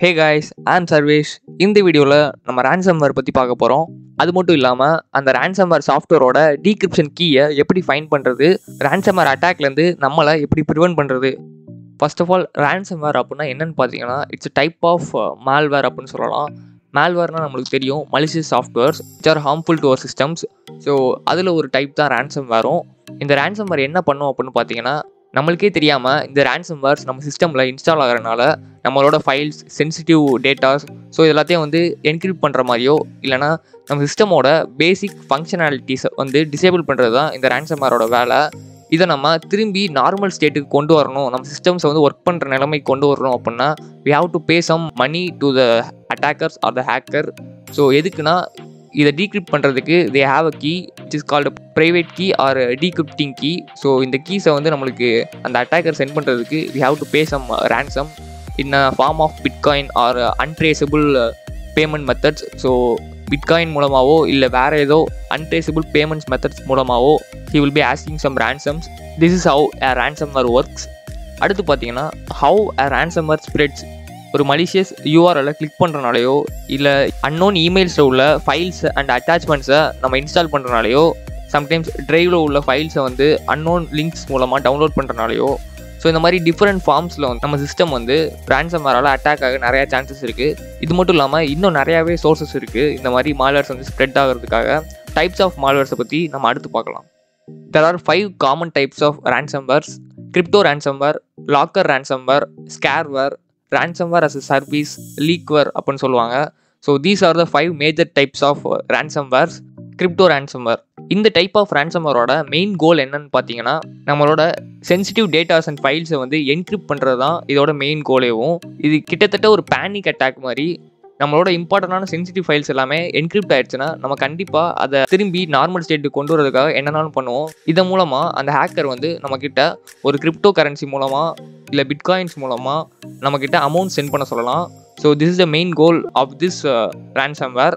Hey guys I'm Sarvesh இந்த வீடியோவில் நம்ம ரேன்சம்வேர் பற்றி பார்க்க போகிறோம் அது மட்டும் இல்லாமல் அந்த ரேன்சம்வேர் சாஃப்ட்வேரோட டீக்ரிப்ஷன் கீயை எப்படி ஃபைன் பண்ணுறது ரேன்சம்வேர் அட்டாக்லேருந்து நம்மளை எப்படி ப்ரிவென்ட் பண்ணுறது ஃபர்ஸ்ட் ஆஃப் ஆல் ரேன்சம்வேர் அப்படின்னா என்னென்னு பார்த்தீங்கன்னா இட்ஸ் டைப் ஆஃப் மேல்வேர் அப்படின்னு சொல்லலாம். மேல்வேர்னால் நம்மளுக்கு தெரியும் malicious softwares which are harmful to our systems so அதில் ஒரு டைப் தான் ரேன்சம் ransomwareம் இந்த ransomware என்ன பண்ணும் அப்படின்னு பார்த்தீங்கன்னா நம்மளுக்கே தெரியாமல் இந்த ransomwares நம்ம சிஸ்டமில் இன்ஸ்டால் ஆகிறனால நம்மளோட ஃபைல்ஸ் சென்சிட்டிவ் டேட்டாஸ் ஸோ எல்லாத்தையும் வந்து என்கிரிப்ட் பண்ணுற மாதிரியோ இல்லைனா நம்ம சிஸ்டமோட பேசிக் ஃபங்க்ஷனாலிட்டிஸை வந்து டிசேபிள் பண்ணுறது தான் இந்த ransomwareோட வேலை. இதை நம்ம திரும்பி நார்மல் ஸ்டேட்டுக்கு கொண்டு வரணும். நம்ம சிஸ்டம்ஸை வந்து ஒர்க் பண்ணுற நிலைமைக்கு கொண்டு வரணும் அப்படின்னா we have to pay some money to the attackers or the hacker so எதுக்குன்னா இதை டீக்ரிப்ட் பண்ணுறதுக்கு they have a key it is called private key or decrypting key so இந்த கீஸை வந்து நம்மளுக்கு அந்த அட்டாக்கர் சென்ட் பண்ணுறதுக்கு we have to pay some ransom in a form of bitcoin or untraceable payment methods so bitcoin மூலமாகவோ இல்லை வேறு ஏதோ அன்ட்ரேசபிள் பேமெண்ட்ஸ் மெத்தட்ஸ் மூலமாகவோ he will be asking some ransoms this is how a ransomware works அடுத்து பார்த்தீங்கன்னா how a ransomware spreads ஒரு malicious யூஆர்எல்லை click பண்ணுறனாலையோ இல்லை அன்னோன் இமெயில்ஸில் உள்ள ஃபைல்ஸ் அண்ட் அட்டாச்மெண்ட்ஸை நம்ம இன்ஸ்டால் பண்ணுறனாலையோ சம்டைம்ஸ் ட்ரைவில் உள்ள ஃபைல்ஸை வந்து அன்னோன் லிங்க்ஸ் மூலமாக டவுன்லோட் பண்ணுறனாலையோ ஸோ இந்த மாதிரி டிஃப்ரெண்ட் ஃபார்ம்ஸில் வந்து நம்ம சிஸ்டம் வந்து ransomware-ஆல அட்டாக் ஆக நிறையா சான்சஸ் இருக்குது இது மட்டும் இல்லாமல் இன்னும் நிறையாவே சோர்சஸ் இருக்குது இந்த மாதிரி மால்வேர்ஸ் வந்து ஸ்ப்ரெட் ஆகிறதுக்காக டைப்ஸ் ஆஃப் மால்வேர்ஸை பற்றி நம்ம அடுத்து பார்க்கலாம். There are five common types of ransomwares. Crypto ransomware locker ransomware scareware ransomware as a service leakware அப்படின்னு சொல்லுவாங்க so these are the five major types of ransomwares crypto ransomware இந்த type of ransomwareோட main goal என்னன்னு பார்த்தீங்கன்னா நம்மளோட sensitive datas and ஃபைல்ஸை வந்து encrypt பண்ணுறது தான் இதோட மெயின் கோலேவும் இது கிட்டத்தட்ட ஒரு பேனிக் அட்டாக் மாதிரி நம்மளோட இம்பார்ட்டண்டான சென்சிட்டிவ் ஃபைல்ஸ் எல்லாமே என்கிரிப்ட் ஆயிடுச்சுன்னா நம்ம கண்டிப்பாக அதை திரும்பி நார்மல் ஸ்டேட்டுக்கு கொண்டு வரதுக்காக என்னனாலும் பண்ணுவோம். இதன் மூலமாக அந்த ஹேக்கர் வந்து நம்மக்கிட்ட ஒரு கிரிப்டோ கரன்சி மூலமாக இல்லை பிட்காயின்ஸ் மூலமாக நம்மக்கிட்ட அமௌண்ட் சென்ட் பண்ண சொல்லலாம். So this is the main goal of this ransomware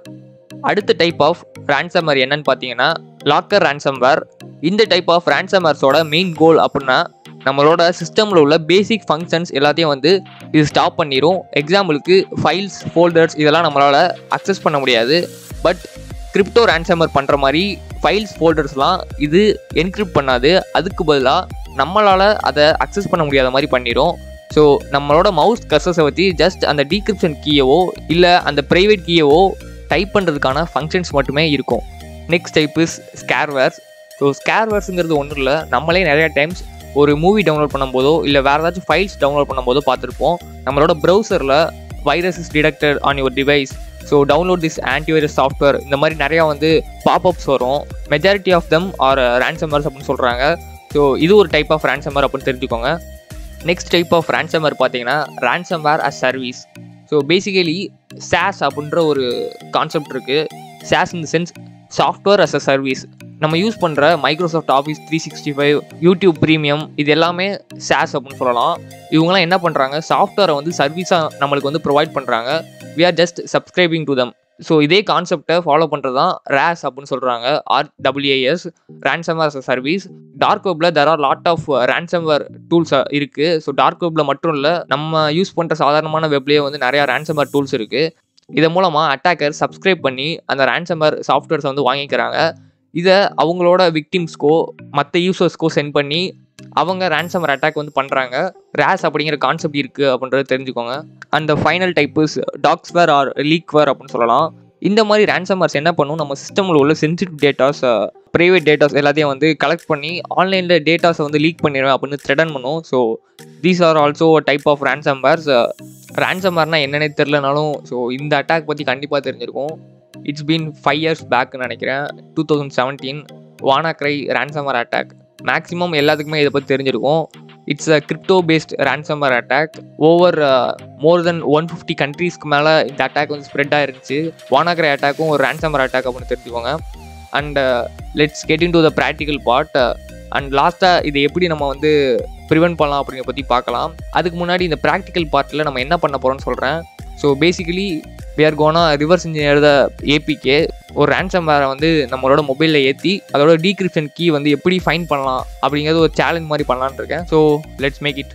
அடுத்த டைப் ஆஃப் ரேன்சம்வேர் என்னன்னு பார்த்தீங்கன்னா லாக்கர் ரேன்சம்வேர் இந்த டைப் ஆஃப் ரேன்சம்வேர்ஸோட மெயின் கோல் அப்படின்னா நம்மளோட சிஸ்டமில் உள்ள பேசிக் ஃபங்க்ஷன்ஸ் எல்லாத்தையும் வந்து இது ஸ்டாப் பண்ணிடும் எக்ஸாம்பிளுக்கு ஃபைல்ஸ் ஃபோல்டர்ஸ் இதெல்லாம் நம்மளால் அக்சஸ் பண்ண முடியாது. பட் கிரிப்டோ ரேன்சமர் பண்ணுற மாதிரி ஃபைல்ஸ் ஃபோல்டர்ஸ்லாம் இது என்கிரிப்ட் பண்ணாது. அதுக்கு பதிலாக நம்மளால் அதை அக்சஸ் பண்ண முடியாத மாதிரி பண்ணிடும் ஸோ நம்மளோட மவுஸ் கர்சஸை வச்சு ஜஸ்ட் அந்த டீக்ரிப்ஷன் கீயவோ இல்லை அந்த ப்ரைவேட் கீயவோ டைப் பண்ணுறதுக்கான ஃபங்க்ஷன்ஸ் மட்டுமே இருக்கும். Next type is scarewares so ஸ்கேர்வேர்ஸுங்கிறது ஒன்றும் இல்லை. நம்மளே நிறையா டைம்ஸ் ஒரு மூவி டவுன்லோட் பண்ணும்போதோ இல்லை வேறு ஏதாச்சும் ஃபைல்ஸ் டவுன்லோட் பண்ணும்போதோ பார்த்துருப்போம். நம்மளோட ப்ரௌசரில் virus is detected on your device so download this antivirus software இந்த மாதிரி நிறையா வந்து பாப்அப்ஸ் வரும். Majority of them are ransomers அப்படின்னு சொல்கிறாங்க ஸோ இது ஒரு டைப் ஆஃப் ரேன்சமர் அப்படின்னு தெரிஞ்சுக்கோங்க. நெக்ஸ்ட் டைப் ஆஃப் ரேன்சமர் பார்த்தீங்கன்னா ransomware as service so basically SaaS அப்படின்ற ஒரு கான்செப்ட் இருக்குது SaaS in the sense software as a service நம்ம யூஸ் பண்ணுற Microsoft Office three sixty five YouTube premium இது எல்லாமே சாஸ் அப்படின்னு சொல்லலாம். இவங்கெல்லாம் என்ன பண்ணுறாங்க சாஃப்ட்வேரை வந்து சர்வீஸாக நம்மளுக்கு வந்து ப்ரொவைட் பண்ணுறாங்க we are just subscribing to them so இதே கான்செப்டை ஃபாலோ பண்ணுறது தான் ரேஸ் அப்படின்னு சொல்கிறாங்க or WAS ransomware service dark வெப்பில் there are lot of ransomware tools இருக்குது ஸோ டார்க் வெப்பில் மட்டும் இல்லை நம்ம யூஸ் பண்ணுற சாதாரணமான வெப்லேயே வந்து நிறையா ரேன்சம்வேர் டூல்ஸ் இருக்குது இதன் மூலமாக அட்டாக்கர் சப்ஸ்கிரைப் பண்ணி அந்த ரேன்சம்வேர் சாஃப்ட்வேர்ஸை வந்து வாங்கிக்கிறாங்க. இதை அவங்களோட விக்டிம்ஸ்க்கோ மற்ற யூசர்ஸ்க்கோ சென்ட் பண்ணி அவங்க ரேன்சமர் அட்டாக் வந்து பண்ணுறாங்க ரேஸ் அப்படிங்கிற கான்செப்ட் இருக்குது அப்படின்றத தெரிஞ்சுக்கோங்க. அந்த final types doxware or leakware அப்படின்னு சொல்லலாம். இந்த மாதிரி ரேன்சமர்ஸ் என்ன பண்ணும்? நம்ம சிஸ்டமில் உள்ள சென்சிட்டிவ் டேட்டாஸ் ப்ரைவேட் டேட்டாஸ் எல்லாத்தையும் வந்து கலெக்ட் பண்ணி ஆன்லைனில் டேட்டாஸை வந்து லீக் பண்ணிடுவேன் அப்படின்னு த்ரெடன் பண்ணும். So these are also type of ransomwares. ransomwareனா என்னென்ன தெரிலனாலும் ஸோ இந்த அட்டாக் பற்றி கண்டிப்பாக தெரிஞ்சிருக்கும். இட்ஸ் பீன் ஃபைவ் இயர்ஸ் பேக்னு நினைக்கிறேன். Two thousand seventeen WannaCry ransomware attack maximum எல்லாத்துக்குமே இதை பற்றி தெரிஞ்சிருக்கும். It's a crypto based ransomware attack over more than one fifty கண்ட்ரீஸ்க்கு மேலே இந்த அட்டாக் வந்து ஸ்ப்ரெட் ஆயிருந்துச்சு. வானாக்ரை அட்டாக்கும் ஒரு ransomware அட்டாக் அப்படின்னு தெரிஞ்சுக்கோங்க. And let's get to the practical part and லாஸ்ட்டாக இதை எப்படி நம்ம வந்து ப்ரிவென்ட் பண்ணலாம் அப்படிங்கிற பற்றி பார்க்கலாம். அதுக்கு முன்னாடி இந்த ப்ராக்டிக்கல் பார்ட்டில் நம்ம என்ன பண்ண போகிறோம்னு சொல்கிறேன் so basically we're gonna reverse engineer the APK ஒரு ransomware வந்து நம்மளோட மொபைலில் ஏற்றி அதோட டீக்ரிப்ஷன் கீ வந்து எப்படி ஃபைன் பண்ணலாம் அப்படிங்கிறது ஒரு சேலஞ்ச் மாதிரி பண்ணலான் இருக்கேன். ஸோ லெட்ஸ் மேக் இட்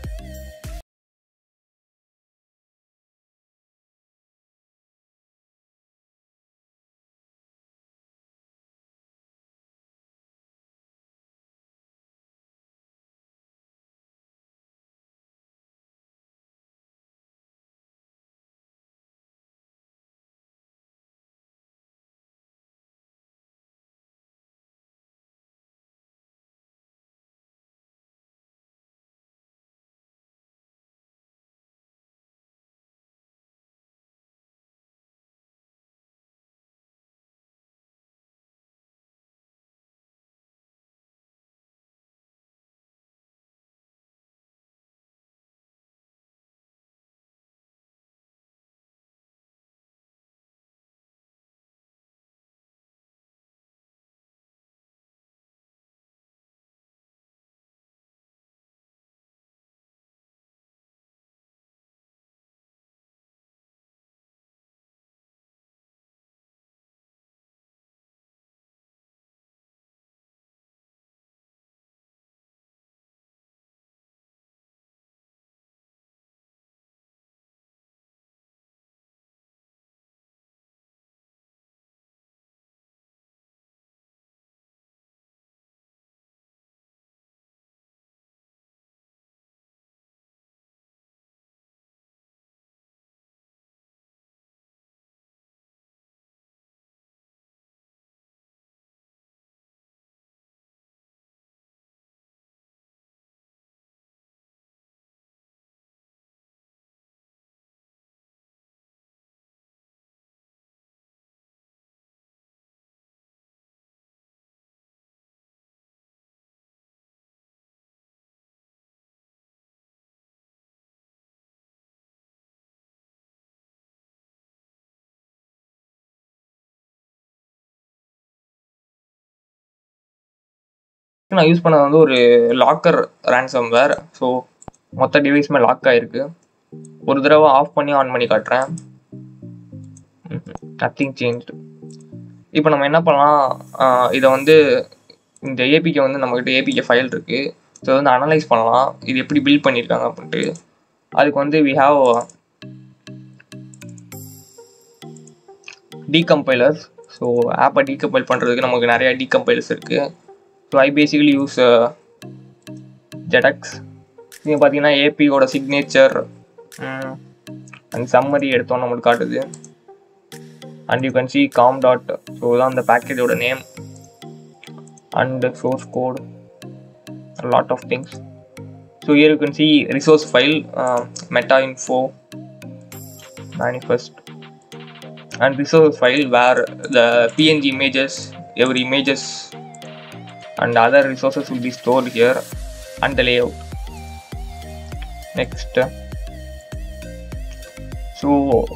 நான் யூஸ் பண்ணது வந்து ஒரு லாக்கர் ரேன்சம் வேர் ஸோ மொத்த டிவைஸுமே லாக் ஆகிருக்கு ஒரு தடவை ஆஃப் பண்ணி ஆன் பண்ணி காட்டுறேன். நத்திங் சேஞ்ச் இப்போ நம்ம என்ன பண்ணலாம்? இதை வந்து இந்த ஏபிகே வந்து நம்மக்கிட்ட ஏபிகே ஃபைல் இருக்குது ஸோ வந்து அனலைஸ் பண்ணலாம். இது எப்படி பில்ட் பண்ணியிருக்காங்க அப்படின்ட்டு. அதுக்கு வந்து வி ஹாவ் டீகம்பைலர்ஸ் ஸோ ஆப்பை டீகம்பைல் பண்ணுறதுக்கு நமக்கு நிறையா டீகம்பைலர்ஸ் இருக்குது so I basically use JADX நீங்கள் பார்த்தீங்கன்னா ஏபியோட சிக்னேச்சர் அந்த சம்மரி எடுத்தோம் நம்மளுக்கு காட்டுது. And you can see com dot so தான் அந்த பேக்கேஜோட name and source code lot of things so here you can see resource file meta info info manifest. And resource file where the png images every images and other resources will be stored here and the layout. Next so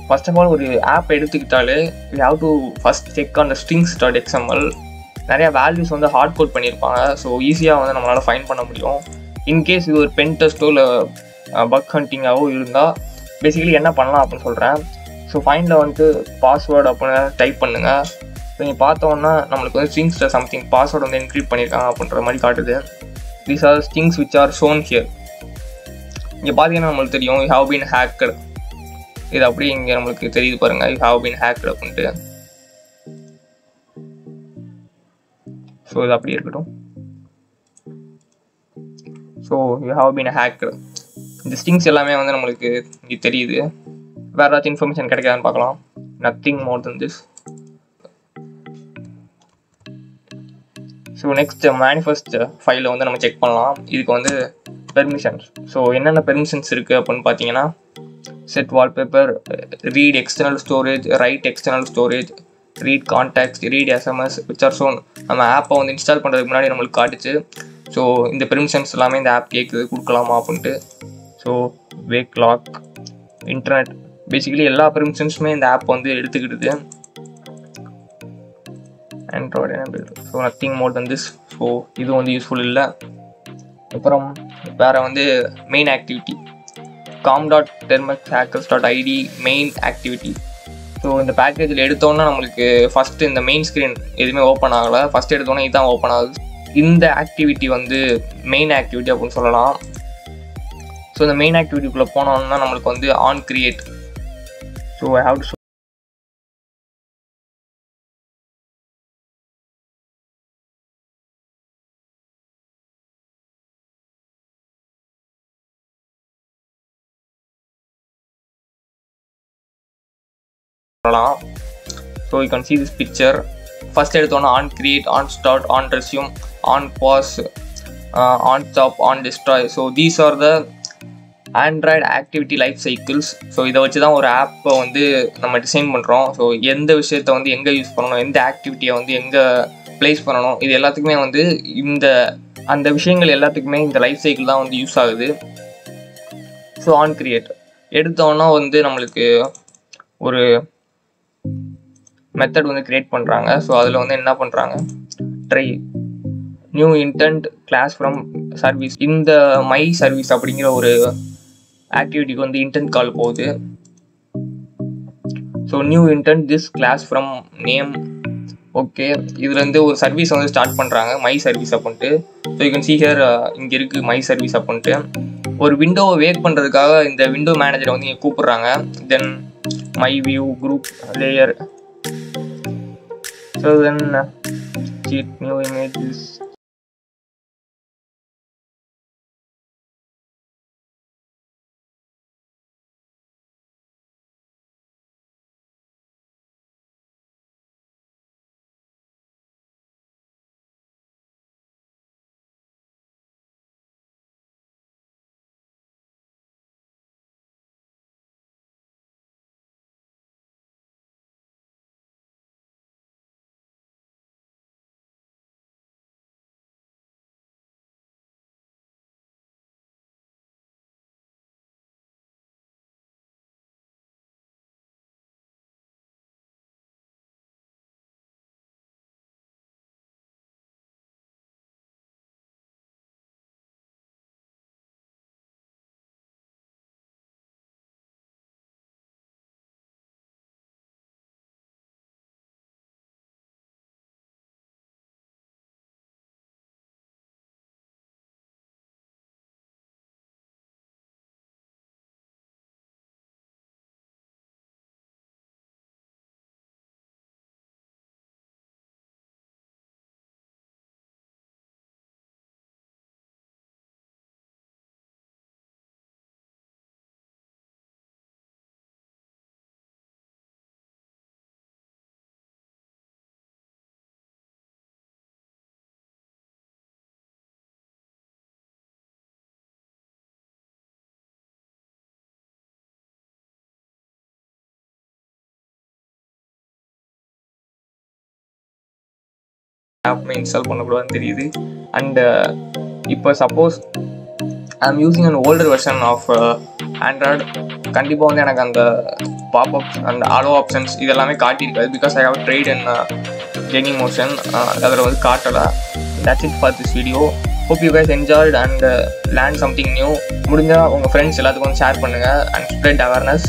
first of all ஒரு app எடுத்துக்கிட்டாலே we have to first check on the strings dot XML நிறையா values வந்து hard code பண்ணியிருப்பாங்க so ஈஸியாக வந்து நம்மளால் fine பண்ண முடியும். இன்கேஸ் இது ஒரு பென் டெஸ்ட்டோ இல்லை பக் ஹண்டிங்காகவோ இருந்தால் பேசிக்கலி என்ன பண்ணலாம் அப்படின்னு சொல்கிறேன் ஸோ ஃபைனில் வந்துட்டு பாஸ்வேர்டு அப்படின்னு டைப் பண்ணுங்கள் நீங்கள் பார்த்தோன்னா நம்மளுக்கு வந்து ஸ்ட்ரிங்ஸில் சம்திங் பாஸ்வேர்டு வந்து என்க்ரீட் பண்ணியிருக்காங்க அப்படின்ற மாதிரி காட்டுது. These are strings which are shown here இங்கே பார்த்தீங்கன்னா நம்மளுக்கு தெரியும் யூ ஹாவ் பீன் ஹேக்கடு இது அப்படியே இங்கே நம்மளுக்கு தெரியுது பாருங்க யூ ஹாவ் பீன் ஹேக்கடு அப்படின்ட்டு. ஸோ இது அப்படி இருக்கட்டும். So you have been hacked இந்த ஸ்டிங்ஸ் எல்லாமே வந்து நம்மளுக்கு இங்கே தெரியுது. வேறு ஏதாச்சும் இன்ஃபர்மேஷன் கிடைக்காதுன்னு பார்க்கலாம். Nothing more than this so next manifest ஃபைலை வந்து நம்ம செக் பண்ணலாம். இதுக்கு வந்து பெர்மிஷன்ஸ் ஸோ என்னென்ன பெர்மிஷன்ஸ் இருக்குது அப்படின்னு பார்த்தீங்கன்னா set wallpaper read external storage write external storage read contact read SMS which are shown நம்ம ஆப்பை வந்து இன்ஸ்டால் பண்ணுறதுக்கு முன்னாடி நம்மளுக்கு காட்டுச்சு. ஸோ இந்த பெர்மிஷன்ஸ் எல்லாமே இந்த ஆப் கேட்குது கொடுக்கலாமா அப்படின்ட்டு. So wake lock internet basically எல்லா பெர்மிஷன்ஸுமே இந்த ஆப் வந்து எடுத்துக்கிடுது. Android enable so nothing more than this so இது வந்து யூஸ்ஃபுல் இல்லை. அப்புறம் வேறு வந்து main activity com dot termux hackers dot ID main activity so இந்த பேக்கேஜில் எடுத்தோன்னே நம்மளுக்கு ஃபஸ்ட்டு இந்த மெயின் ஸ்க்ரீன் எதுவுமே ஓப்பன் ஆகலை. ஃபஸ்ட் எடுத்தோன்னே இதுதான் ஓப்பன் ஆகுது. இந்த ஆக்டிவிட்டி வந்து மெயின் ஆக்டிவிட்டி அப்படின்னு சொல்லலாம். ஸோ இந்த மெயின் ஆக்டிவிட்டிக்குள்ளே போனோம்னா நம்மளுக்கு வந்து on create so I have to சொல்லலாம். So you can see this picture first எடுத்தோன்னா on create on start on resume on pause on stop on destroy so these are the Android activity life cycles so இதை வச்சு தான் ஒரு ஆப்பை வந்து நம்ம design பண்ணுறோம் ஸோ எந்த விஷயத்த வந்து எங்கே யூஸ் பண்ணணும் எந்த ஆக்டிவிட்டியை வந்து எங்கே ப்ளேஸ் பண்ணணும் இது எல்லாத்துக்குமே வந்து இந்த அந்த விஷயங்கள் எல்லாத்துக்குமே இந்த லைஃப் சைக்கிள் தான் வந்து யூஸ் ஆகுது. ஸோ ஆன் கிரியேட் எடுத்தோன்னா வந்து நம்மளுக்கு ஒரு மெத்தட் வந்து கிரியேட் பண்ணுறாங்க ஸோ அதில் வந்து என்ன பண்ணுறாங்க try new intent class from service இந்த மை சர்வீஸ் அப்படிங்கிற ஒரு ஆக்டிவிட்டிக்கு வந்து இன்டென்ட் கால் போகுது. So new intent this class from name okay இதுலேருந்து ஒரு சர்வீஸ் வந்து ஸ்டார்ட் பண்ணுறாங்க மை சர்வீஸ் அப்படின்ட்டு. So you can see here இங்கே இருக்குது மை சர்வீஸ் அப்படின்ட்டு. ஒரு விண்டோவை வேக் பண்ணுறதுக்காக இந்த விண்டோ மேனேஜரை வந்து இங்கே கூப்பிட்றாங்க. Then my view group layer faster than cheat new images. ஆப்மே இன்ஸ்டால் பண்ணக்கூடாதுன்னு தெரியுது. அண்டு இப்போ suppose I am using an older version of Android கண்டிப்பாக வந்து எனக்கு அந்த pop popups and allow options இதெல்லாமே காட்டியிருக்காது. Because I have tried and Canning motion அதில் வந்து காட்டலை. That's it for this video hope you guys enjoyed and learn something new முடிஞ்சால் உங்கள் friends எல்லாத்துக்கும் ஷேர் பண்ணுங்கள் அண்ட் ஸ்ப்ரெட் அவேர்னஸ்